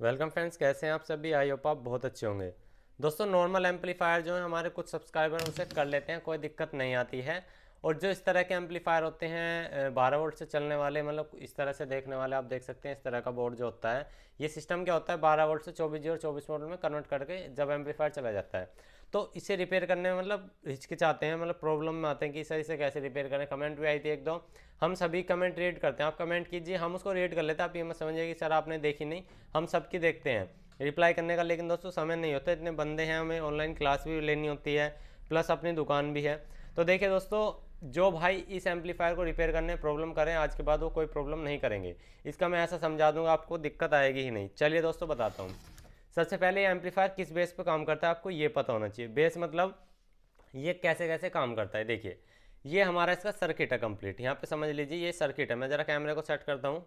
Welcome friends, कैसे हैं आप सभी? आई होप आप बहुत अच्छे होंगे। दोस्तों नॉर्मल एम्पलीफायर जो है, हमारे कुछ सब्सक्राइबर उसे कर लेते हैं, कोई दिक्कत नहीं आती है। और जो इस तरह के एम्पलीफायर होते हैं बारह वोल्ट से चलने वाले मतलब इस तरह से देखने वाले, आप देख सकते हैं, इस तरह का बोर्ड जो होता है। ये सिस्टम क्या होता है? बारह वोल्ट से चौबीस जी और चौबीस वोल्ट में कन्वर्ट करके जब एम्पलीफायर चला जाता है। तो इसे रिपेयर करने में मतलब हिचकिचाते हैं मतलब प्रॉब्लम में आते हैं कि सर इसे कैसे रिपेयर करें? कमेंट भी आई थी एक दो हम सभी कमेंट रीड करते हैं। आप कमेंट कीजिए, हम उसको रीड कर लेते हैं। आप ये मत समझिए कि सर आपने देखी नहीं, हम सबकी देखते हैं। रिप्लाई करने का लेकिन दोस्तों समय नहीं होता, इतने बंदे हैं, हमें ऑनलाइन क्लास भी लेनी होती है प्लस अपनी दुकान भी है। तो देखिए दोस्तों, जो भाई इस एम्पलीफायर को रिपेयर करने प्रॉब्लम करें, आज के बाद वो कोई प्रॉब्लम नहीं करेंगे। इसका मैं ऐसा समझा दूँगा, आपको दिक्कत आएगी ही नहीं। चलिए दोस्तों, बताता हूँ। सबसे पहले एम्पलीफायर किस बेस पर काम करता है आपको ये पता होना चाहिए। बेस मतलब ये कैसे कैसे काम करता है। देखिए, ये हमारा इसका सर्किट है कंप्लीट यहाँ पे समझ लीजिए, ये सर्किट है। मैं ज़रा कैमरे को सेट करता हूँ।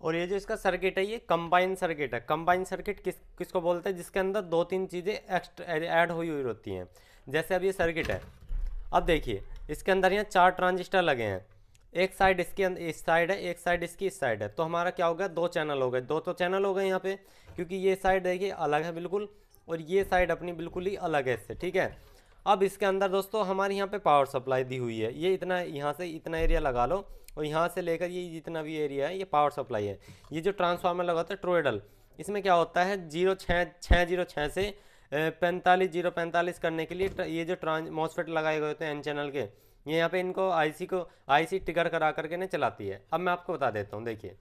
और ये जो इसका सर्किट है, ये कंबाइन सर्किट है। कंबाइन सर्किट किस, किसको बोलते हैं? जिसके अंदर दो तीन चीज़ें एक्स्ट्रा ऐड हुई हुई होती हैं। जैसे अब ये सर्किट है। अब देखिए, इसके अंदर यहाँ चार ट्रांजिस्टर लगे हैं। एक साइड इसके अंदर इस साइड है, एक साइड इसकी इस साइड है। तो हमारा क्या हो गया? दो चैनल हो गए। दो तो चैनल हो गए यहाँ पे, क्योंकि ये साइड देखिए अलग है बिल्कुल, और ये साइड अपनी बिल्कुल ही अलग है इससे, ठीक है? अब इसके अंदर दोस्तों, हमारे यहाँ पे पावर सप्लाई दी हुई है। ये इतना, यहाँ से इतना एरिया लगा लो, और यहाँ से लेकर ये जितना भी एरिया है, ये पावर सप्लाई है। ये जो ट्रांसफार्मर लगा होता है ट्रोएडल इसमें क्या होता है? ज़ीरो छः छः ज़ीरो छः से पैंतालीस ज़ीरो पैंतालीस करने के लिए ये जो ट्रांस मॉसफेट लगाए गए होते हैं एन चैनल के ये यहाँ पे इनको आईसी को आईसी टिकर करा करके नहीं चलाती है। अब मैं आपको बता देता हूँ, देखिए।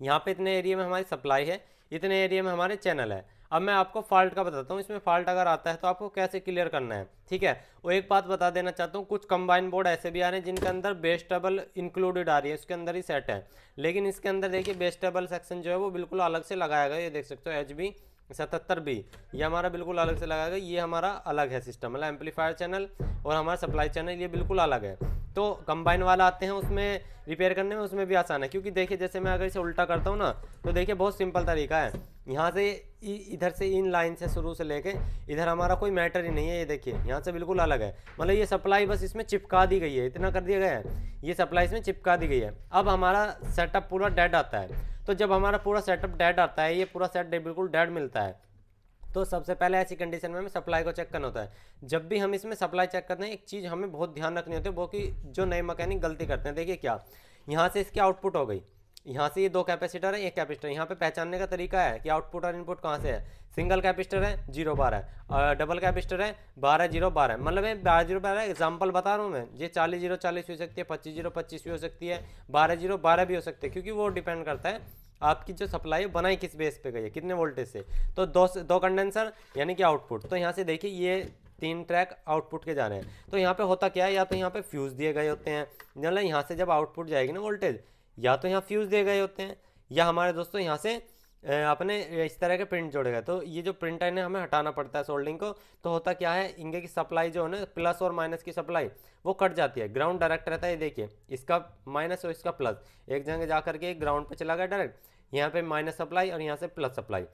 यहाँ पे इतने एरिया में हमारी सप्लाई है, इतने एरिया में हमारे चैनल है। अब मैं आपको फॉल्ट का बताता हूँ, इसमें फॉल्ट अगर आता है तो आपको कैसे क्लियर करना है, ठीक है? वो एक बात बता देना चाहता हूँ, कुछ कंबाइन बोर्ड ऐसे भी आ रहे हैं जिनके अंदर बेस्टेबल इंक्लूडेड आ रही है, उसके अंदर ही सेट है। लेकिन इसके अंदर देखिए बेस्टेबल सेक्शन जो है वो बिल्कुल अलग से लगाया गया ये देख सकते हो एच बी सतहत्तर बी ये हमारा बिल्कुल अलग से लगाया गया, ये हमारा अलग है सिस्टम मतलब एम्पलीफायर चैनल और हमारा सप्लाई चैनल ये बिल्कुल अलग है। तो कंबाइन वाला आते हैं, उसमें रिपेयर करने में उसमें भी आसान है, क्योंकि देखिए, जैसे मैं अगर इसे उल्टा करता हूँ ना तो देखिए, बहुत सिंपल तरीका है। यहाँ से इधर से इन लाइन से शुरू से लेके इधर हमारा कोई मैटर ही नहीं है, ये देखिए, यहाँ से बिल्कुल अलग है। मतलब ये सप्लाई बस इसमें चिपका दी गई है, इतना कर दिया गया है। ये सप्लाई इसमें चिपका दी गई है। अब हमारा सेटअप पूरा डेड आता है। तो जब हमारा पूरा सेटअप डेड आता है, ये पूरा सेट बिल्कुल डेड मिलता है तो सबसे पहले ऐसी कंडीशन में हमें सप्लाई को चेक करना होता है। जब भी हम इसमें सप्लाई चेक करते हैं, एक चीज़ हमें बहुत ध्यान रखनी होती है, वो कि जो नए मकैनिक गलती करते हैं, देखिए क्या, यहाँ से इसकी आउटपुट हो गई। यहाँ से ये दो कैपेसिटर है, एक कैपेसिटर। यहाँ पे पहचानने का तरीका है कि आउटपुट और इनपुट कहाँ से है। सिंगल कैपेसिटर है, ज़ीरो बारह और डबल कैपेसिटर है, बारह ज़ीरो बारह मतलब ये बारह ज़ीरो बारह एग्ज़ाम्पल बता रहा हूँ मैं। ये चालीस ज़ीरो चालीस हो सकती है, पच्चीस ज़ीरो पच्चीस भी हो सकती है, बारह ज़ीरो बारह भी हो सकती है, क्योंकि वो डिपेंड करता है आपकी जो सप्लाई बनाई किस बेस पे गई है, कितने वोल्टेज से। तो दो दो कंडेंसर यानी कि आउटपुट तो यहाँ से देखिए, ये तीन ट्रैक आउटपुट के जा रहे हैं। तो यहाँ पे होता क्या है, या तो यहाँ पे फ्यूज़ दिए गए होते हैं। मतलब यहाँ से जब आउटपुट जाएगी ना वोल्टेज या तो यहाँ फ्यूज़ दिए गए होते हैं, या हमारे दोस्तों यहाँ से अपने इस तरह के प्रिंट जोड़े गए। तो ये जो प्रिंट है, हमें हटाना पड़ता है सोल्डिंग को। तो होता क्या है, इनके की सप्लाई जो है ना प्लस और माइनस की सप्लाई वो कट जाती है। ग्राउंड डायरेक्ट रहता है, ये देखिए, इसका माइनस और इसका प्लस एक जगह जा करके ग्राउंड पर चला गया डायरेक्ट यहाँ पे माइनस सप्लाई और यहाँ से प्लस सप्लाई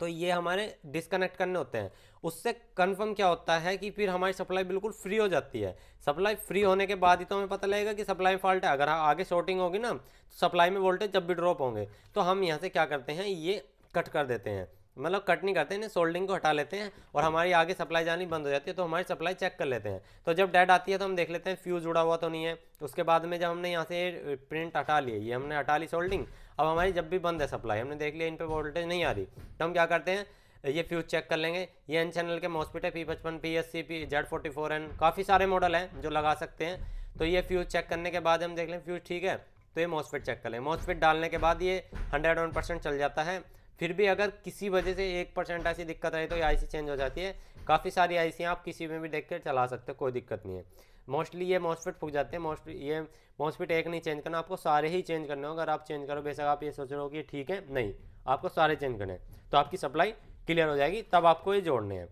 तो ये हमारे डिस्कनेक्ट करने होते हैं। उससे कंफर्म क्या होता है कि फिर हमारी सप्लाई बिल्कुल फ्री हो जाती है। सप्लाई फ्री होने के बाद ही तो हमें पता लगेगा कि सप्लाई फॉल्ट है। अगर आगे शॉर्टिंग होगी ना तो सप्लाई में वोल्टेज जब भी ड्रॉप होंगे तो हम यहाँ से क्या करते हैं, ये कट कर देते हैं। मतलब कट नहीं करते हैं सोल्डिंग को हटा लेते हैं और हमारी आगे सप्लाई जानी बंद हो जाती है तो हमारी सप्लाई चेक कर लेते हैं। तो जब डेड आती है तो हम देख लेते हैं फ्यूज़ जुड़ा हुआ तो नहीं है। उसके बाद में जब हमने यहाँ से प्रिंट हटा लिया ये हमने हटा ली सोल्डिंग, अब हमारी जब भी बंद है सप्लाई, हमने देख लिया इन पर वोल्टेज नहीं आ रही। तो हम क्या करते हैं, ये फ्यूज चेक कर लेंगे। ये एन चैनल के मॉस्पिट है पी पचपन P S C P Z forty four N काफ़ी सारे मॉडल हैं जो लगा सकते हैं। तो ये फ्यूज चेक करने के बाद हम देख लें, फ्यूज ठीक है तो ये मॉस्फिट चेक कर लें। मॉस्फिट डालने के बाद ये हंड्रेड वन परसेंट चल जाता है। फिर भी अगर किसी वजह से एक परसेंट ऐसी दिक्कत आई तो ये आई चेंज हो जाती है। काफ़ी सारी आईसी आप किसी में भी देख कर चला सकते हो, कोई दिक्कत नहीं है। मोस्टली ये मॉसफिट फूक जाते हैं मोस्टली ये मॉसफिट एक नहीं चेंज करना, आपको सारे ही चेंज करने हो अगर आप चेंज करो बेशक आप ये सोच रहे हो कि ठीक है, नहीं, आपको सारे चेंज करने हैं। तो आपकी सप्लाई क्लियर हो जाएगी, तब आपको ये जोड़ने हैं।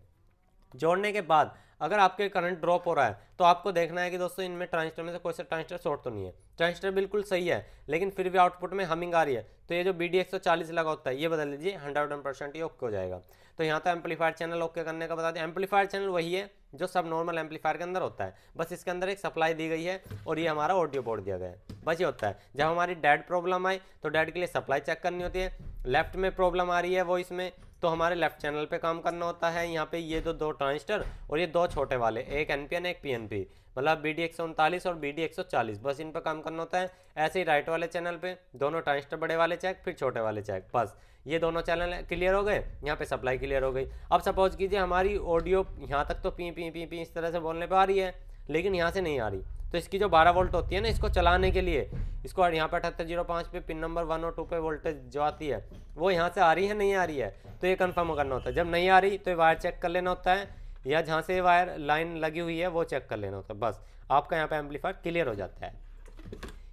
जोड़ने के बाद अगर आपके करंट ड्रॉप हो रहा है तो आपको देखना है कि दोस्तों इनमें ट्रांजिस्टर में से कोई सा ट्रांजिस्टर शॉर्ट तो नहीं है। ट्रांजिस्टर बिल्कुल सही है, लेकिन फिर भी आउटपुट में हमिंग आ रही है। तो ये जो बी डी एक सौ चालीस लगा होता है, ये बदल लीजिए हंड्रेड वन परसेंट ये ओके हो जाएगा। तो यहाँ तो एम्पलीफायर चैनल ओके करने का बता दें एम्पलीफायर चैनल वही है, जो सब नॉर्मल एम्पलीफायर के अंदर होता है। बस इसके अंदर एक सप्लाई दी गई है और ये हमारा ऑडियो बोर्ड दिया गया है। बस ये होता है। जब हमारी डेड प्रॉब्लम आई तो डेड के लिए सप्लाई चेक करनी होती है। लेफ़्ट में प्रॉब्लम आ रही है वॉइस में तो हमारे लेफ़्ट चैनल पे काम करना होता है। यहाँ पे ये दो दो ट्रांजिस्टर और ये दो छोटे वाले, एक एनपीएन एक पीएनपी मतलब बी डी एक सौ उनतालीस और बी डी एक सौ चालीस बस इन पर काम करना होता है। ऐसे ही राइट वाले चैनल पे दोनों ट्रांजिस्टर बड़े वाले चेक फिर छोटे वाले चेक बस। ये दोनों चैनल क्लियर हो गए, यहाँ पे सप्लाई क्लियर हो गई। अब सपोज़ कीजिए हमारी ऑडियो यहाँ तक तो पी पी पी पी इस तरह से बोलने पर आ रही है, लेकिन यहाँ से नहीं आ रही। तो इसकी जो 12 वोल्ट होती है ना, इसको चलाने के लिए, इसको यहाँ पे अठहत्तर ज़ीरो पाँच पे पिन नंबर वन और टू पे वोल्टेज जो आती है, वो यहाँ से आ रही है, नहीं आ रही है? तो ये कंफर्म करना होता है। जब नहीं आ रही तो ये वायर चेक कर लेना होता है, या जहाँ से वायर लाइन लगी हुई है, वो चेक कर लेना होता है। बस, आपका यहाँ पर एम्पलीफायर क्लियर हो जाता है।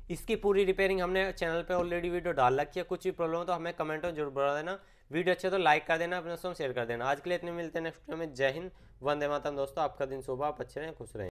इसकी पूरी रिपेयरिंग हमने चैनल पे ऑलरेडी वीडियो डाल रखी है। कुछ भी प्रॉब्लम तो हमें कमेंट में ज़रूर बता देना। वीडियो अच्छे तो लाइक कर देना, अपने दोस्तों शेयर कर देना। आज के लिए इतने मिलते हैं नेक्स्ट वीडियो में। जय हिंद, वंदे मातरम दोस्तों, आपका दिन सुबह आप अच्छे रहें, खुश रहें।